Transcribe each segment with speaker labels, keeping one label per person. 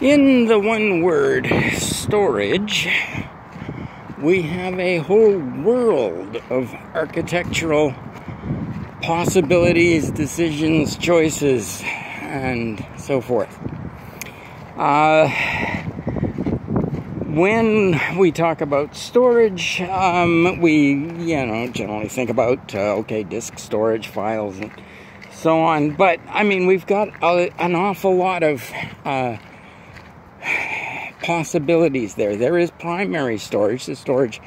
Speaker 1: In the one word storage, we have a whole world of architectural possibilities, decisions, choices, and so forth. Uh, when we talk about storage, um, we, you know, generally think about, uh, okay, disk storage, files, and so on. But, I mean, we've got a, an awful lot of uh, possibilities there. There is primary storage, the storage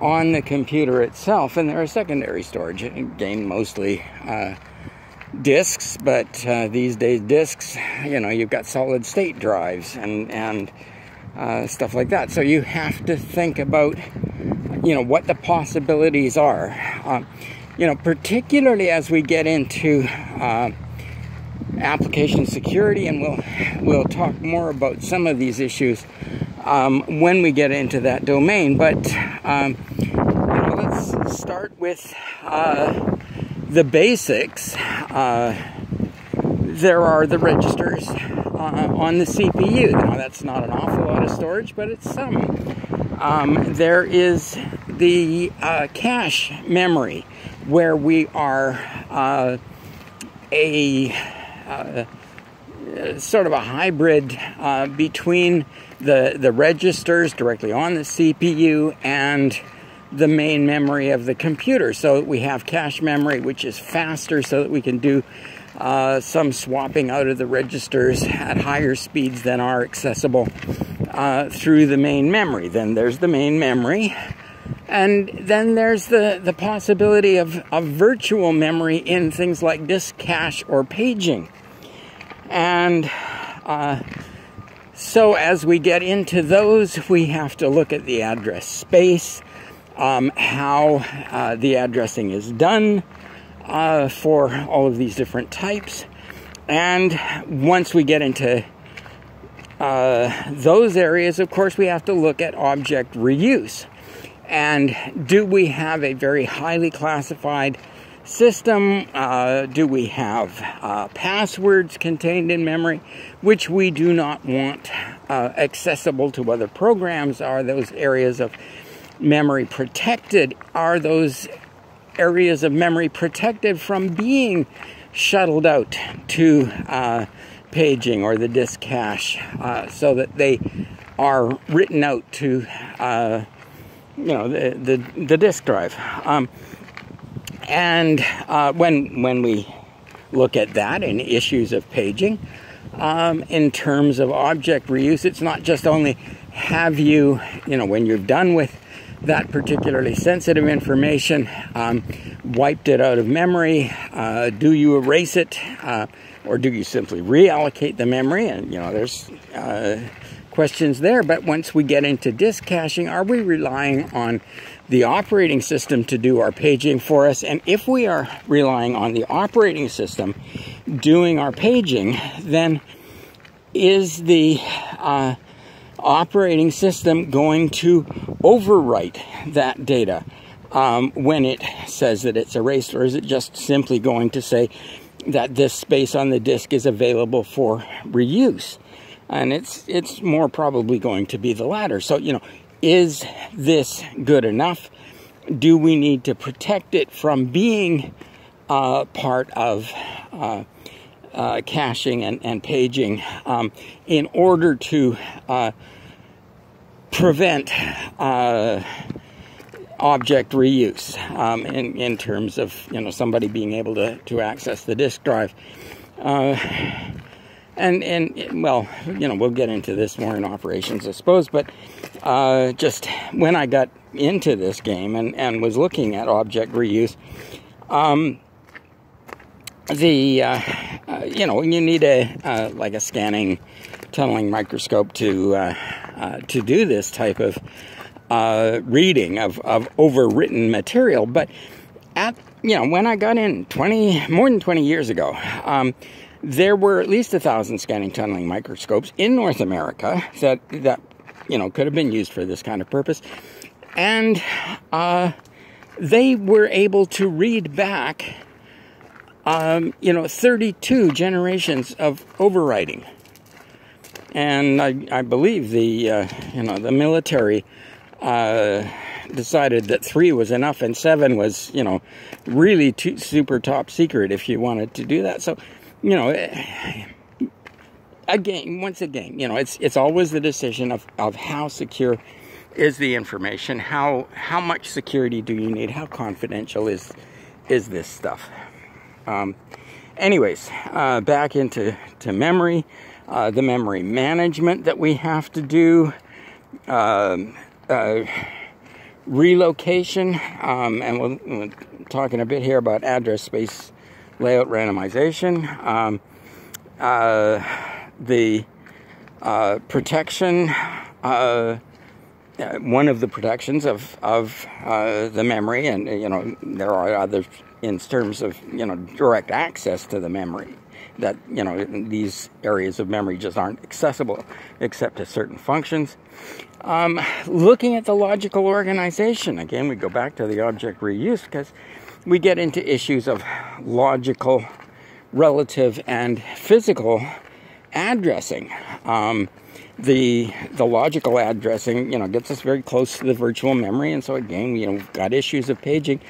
Speaker 1: on the computer itself, and there are secondary storage, again, mostly uh, disks, but uh, these days disks, you know, you've got solid state drives and, and uh, stuff like that. So you have to think about, you know, what the possibilities are. Uh, you know, particularly as we get into uh, application security, and we'll we'll talk more about some of these issues um, when we get into that domain. But um, you know, let's start with uh, the basics. Uh, there are the registers uh, on the CPU. Now that's not an awful lot of storage, but it's some. Um, there is the uh, cache memory where we are uh, a sort of a hybrid uh, between the, the registers directly on the CPU and the main memory of the computer. So we have cache memory, which is faster so that we can do uh, some swapping out of the registers at higher speeds than are accessible uh, through the main memory. Then there's the main memory. And then there's the, the possibility of, of virtual memory in things like disk cache or paging. And uh, so as we get into those, we have to look at the address space, um, how uh, the addressing is done uh, for all of these different types. And once we get into uh, those areas, of course, we have to look at object reuse. And do we have a very highly classified system? Uh, do we have uh, passwords contained in memory, which we do not want uh, accessible to other programs? Are those areas of memory protected? Are those areas of memory protected from being shuttled out to uh, paging or the disk cache uh, so that they are written out to uh, you know the, the, the disk drive um, and uh, when when we look at that in issues of paging um, in terms of object reuse it's not just only have you you know when you're done with that particularly sensitive information, um, wiped it out of memory. Uh, do you erase it, uh, or do you simply reallocate the memory? And you know, there's uh, questions there. But once we get into disk caching, are we relying on the operating system to do our paging for us? And if we are relying on the operating system doing our paging, then is the uh, operating system going to overwrite that data um, when it says that it's erased, or is it just simply going to say that this space on the disk is available for reuse? And it's it's more probably going to be the latter. So you know, is this good enough? Do we need to protect it from being uh, part of uh, uh, caching and, and paging um, in order to uh, prevent uh, object reuse um, in, in terms of you know somebody being able to, to access the disk drive. And and well, you know, we'll get into this more in operations, I suppose. But uh, just when I got into this game and, and was looking at object reuse, um, the uh, uh, you know you need a uh, like a scanning tunneling microscope to uh, uh, to do this type of reading of, of overwritten material but at you know when I got in 20 more than 20 years ago um, there were at least a thousand scanning tunneling microscopes in North America that that you know could have been used for this kind of purpose and they were able to read back um, you know, 32 generations of overwriting. and I, I believe the uh, you know the military uh, decided that three was enough and seven was you know really too, super top secret if you wanted to do that. So you know again once again you know it's it's always the decision of of how secure is the information. How how much security do you need? How confidential is is this stuff? Um, anyways uh, back into to memory uh, the memory management that we have to do, um, uh, relocation, um, and we'll, we're talking a bit here about address space layout randomization, um, uh, the uh, protection. Uh, one of the protections of of the memory, and you know there are others in terms of you know direct access to the memory that you know these areas of memory just aren't accessible except to certain functions. Um, looking at the logical organization again, we go back to the object reuse because we get into issues of logical, relative, and physical addressing. Um, the the logical addressing, you know, gets us very close to the virtual memory, and so again, you know, we've got issues of paging.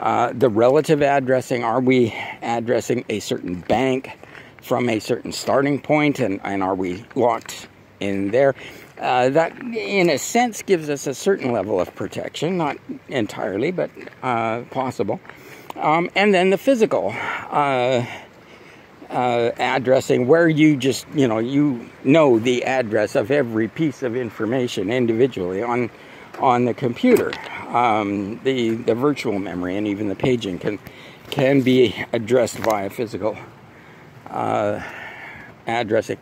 Speaker 1: Uh, the relative addressing, are we addressing a certain bank? from a certain starting point and, and are we locked in there? Uh, that, in a sense, gives us a certain level of protection, not entirely, but uh, possible. Um, and then the physical uh, uh addressing, where you just, you know, you know the address of every piece of information individually on on the computer. Um, the the virtual memory and even the paging can can be addressed via physical uh, addressing.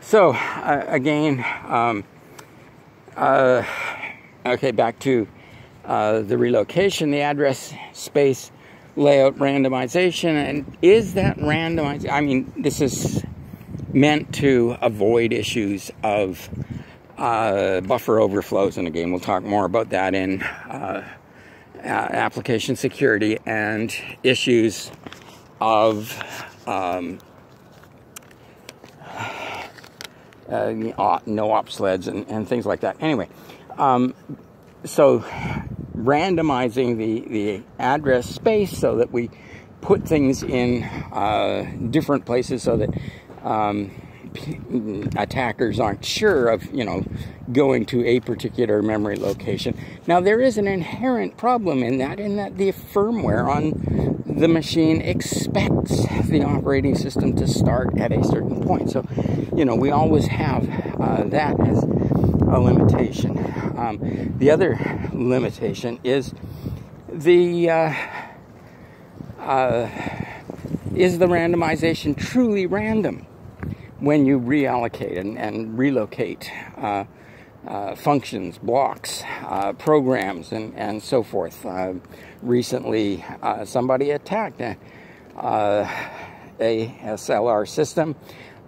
Speaker 1: So, uh, again, um, uh, okay, back to uh, the relocation, the address space layout randomization. And is that randomized? I mean, this is meant to avoid issues of uh, buffer overflows. And game. we'll talk more about that in uh, application security and issues of um, uh, no op sleds and, and things like that. Anyway, um, so randomizing the, the address space so that we put things in uh, different places so that um, attackers aren't sure of, you know, going to a particular memory location. Now, there is an inherent problem in that, in that the firmware on the machine expects the operating system to start at a certain point. So, you know, we always have uh, that as a limitation. Um, the other limitation is the uh, uh, is the randomization truly random? when you reallocate and, and relocate uh, uh, functions, blocks, uh, programs, and, and so forth. Uh, recently, somebody attacked a, a SLR system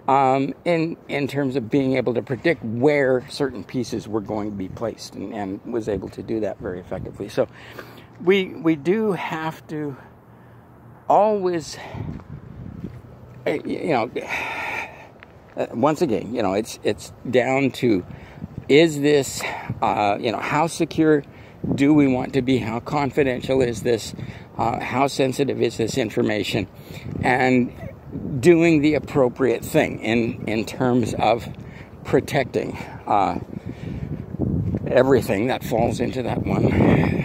Speaker 1: um, in, in terms of being able to predict where certain pieces were going to be placed and, and was able to do that very effectively. So we, we do have to always, you know, uh, once again, you know, it's it's down to is this, uh, you know, how secure do we want to be? How confidential is this? Uh, how sensitive is this information? And doing the appropriate thing in in terms of protecting uh, everything that falls into that one.